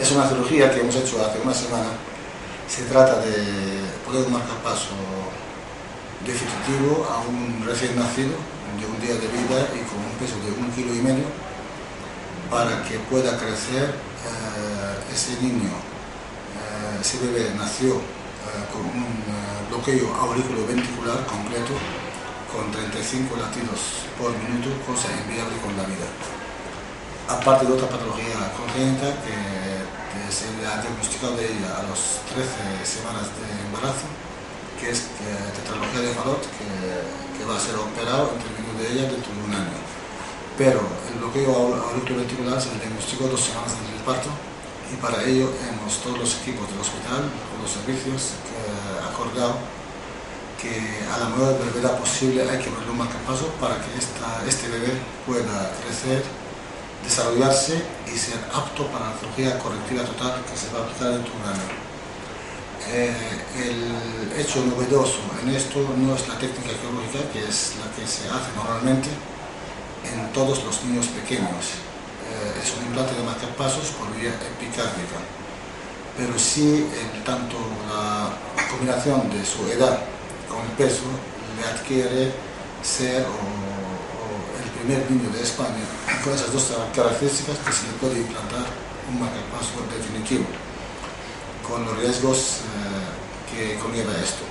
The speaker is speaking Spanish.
es una cirugía que hemos hecho hace una semana. Se trata de poder marcar paso definitivo a un recién nacido de un día de vida y con un peso de un kilo y medio para que pueda crecer eh, ese niño. Eh, ese bebé nació eh, con un bloqueo auriculo-ventricular completo con 35 latidos por minuto, cosa inviable con la vida. Aparte de otra patología congénita que, se le ha diagnosticado de ella a los 13 semanas de embarazo, que es tetralogía de Fallot, que, va a ser operado en términos de ella dentro de un año. Pero el bloqueo auriculoventricular se le diagnosticó dos semanas antes del parto y para ello hemos todos los equipos del hospital, los servicios, acordado que a la mayor brevedad posible hay que ponerle un marcapaso para que este bebé pueda crecer, desarrollarse y ser apto para la cirugía correctiva total que se va a aplicar dentro de un. Eh, el hecho novedoso en esto no es la técnica quirúrgica, que es la que se hace normalmente en todos los niños pequeños. Eh, es un implante de marcapasos por vía epicárdica, pero sí en tanto la combinación de su edad con el peso le adquiere ser el primer niño de España con esas dos características que se le puede implantar un marcapaso definitivo con los riesgos eh, que conlleva esto.